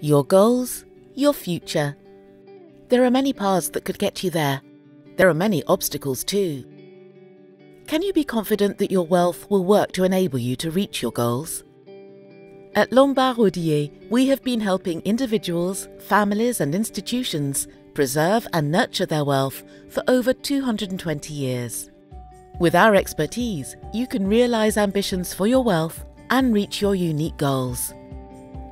Your goals, your future. There are many paths that could get you there. There are many obstacles too. Can you be confident that your wealth will work to enable you to reach your goals? At Lombard Odier, we have been helping individuals, families, and institutions preserve and nurture their wealth for over 220 years. With our expertise, you can realize ambitions for your wealth and reach your unique goals.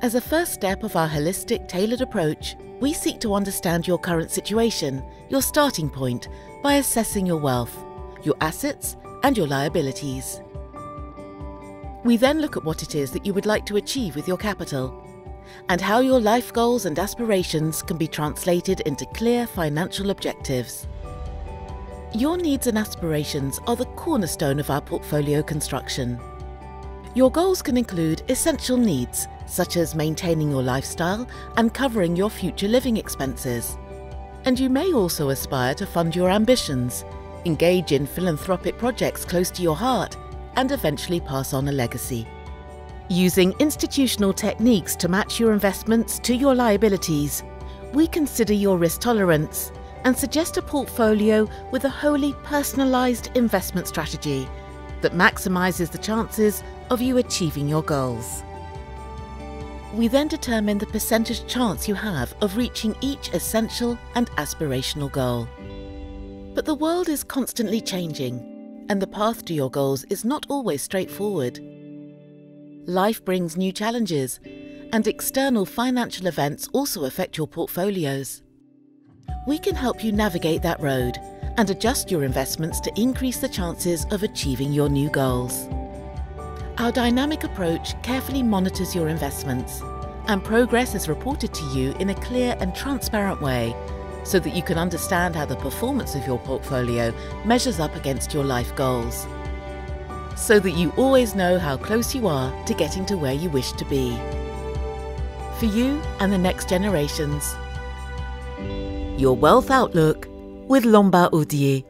As a first step of our holistic, tailored approach, we seek to understand your current situation, your starting point, by assessing your wealth, your assets, and your liabilities. We then look at what it is that you would like to achieve with your capital and how your life goals and aspirations can be translated into clear financial objectives. Your needs and aspirations are the cornerstone of our portfolio construction. Your goals can include essential needs such as maintaining your lifestyle and covering your future living expenses. And you may also aspire to fund your ambitions, engage in philanthropic projects close to your heart, and eventually pass on a legacy. Using institutional techniques to match your investments to your liabilities, we consider your risk tolerance and suggest a portfolio with a wholly personalised investment strategy that maximises the chances of you achieving your goals. We then determine the percentage chance you have of reaching each essential and aspirational goal. But the world is constantly changing, and the path to your goals is not always straightforward. Life brings new challenges, and external financial events also affect your portfolios. We can help you navigate that road and adjust your investments to increase the chances of achieving your new goals. Our dynamic approach carefully monitors your investments, and progress is reported to you in a clear and transparent way so that you can understand how the performance of your portfolio measures up against your life goals. So that you always know how close you are to getting to where you wish to be. For you and the next generations. Your Wealth Outlook with Lombard Odier.